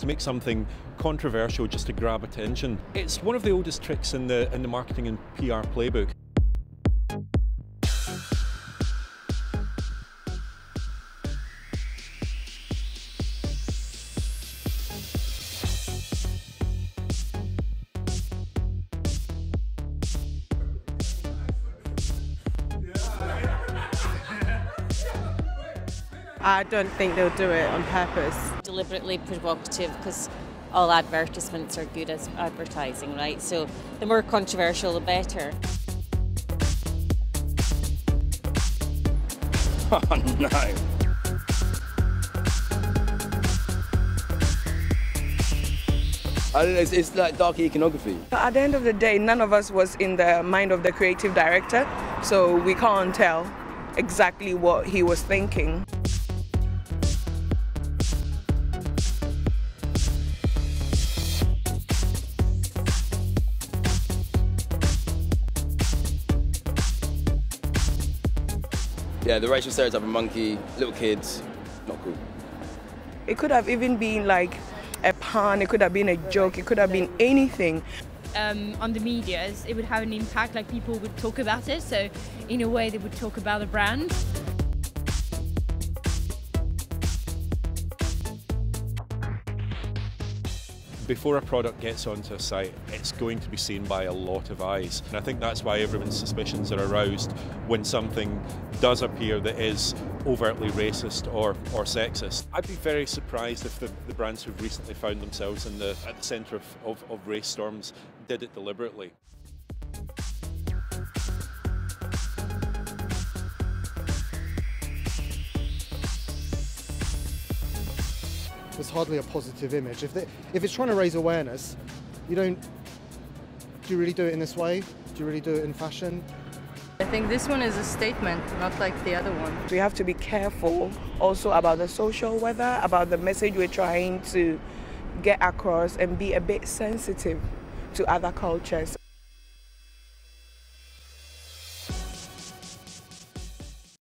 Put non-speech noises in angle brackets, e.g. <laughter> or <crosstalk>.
to make something controversial just to grab attention. It's one of the oldest tricks in the, in the marketing and PR playbook. I don't think they'll do it on purpose. Deliberately provocative because all advertisements are good as advertising, right? So the more controversial, the better. <laughs> Oh no. I don't know, it's, it's like dark iconography. At the end of the day, none of us was in the mind of the creative director, so we can't tell exactly what he was thinking. Yeah, the racial stereotype of a monkey, little kids, not cool. It could have even been like a pun, it could have been a joke, it could have been anything. Um, on the medias, it would have an impact, like people would talk about it, so in a way they would talk about the brand. Before a product gets onto a site, it's going to be seen by a lot of eyes. And I think that's why everyone's suspicions are aroused when something does appear that is overtly racist or, or sexist. I'd be very surprised if the, the brands who've recently found themselves in the, at the centre of, of, of race storms did it deliberately. Was hardly a positive image. If, they, if it's trying to raise awareness, you don't. Do you really do it in this way? Do you really do it in fashion? I think this one is a statement, not like the other one. We have to be careful also about the social weather, about the message we're trying to get across, and be a bit sensitive to other cultures.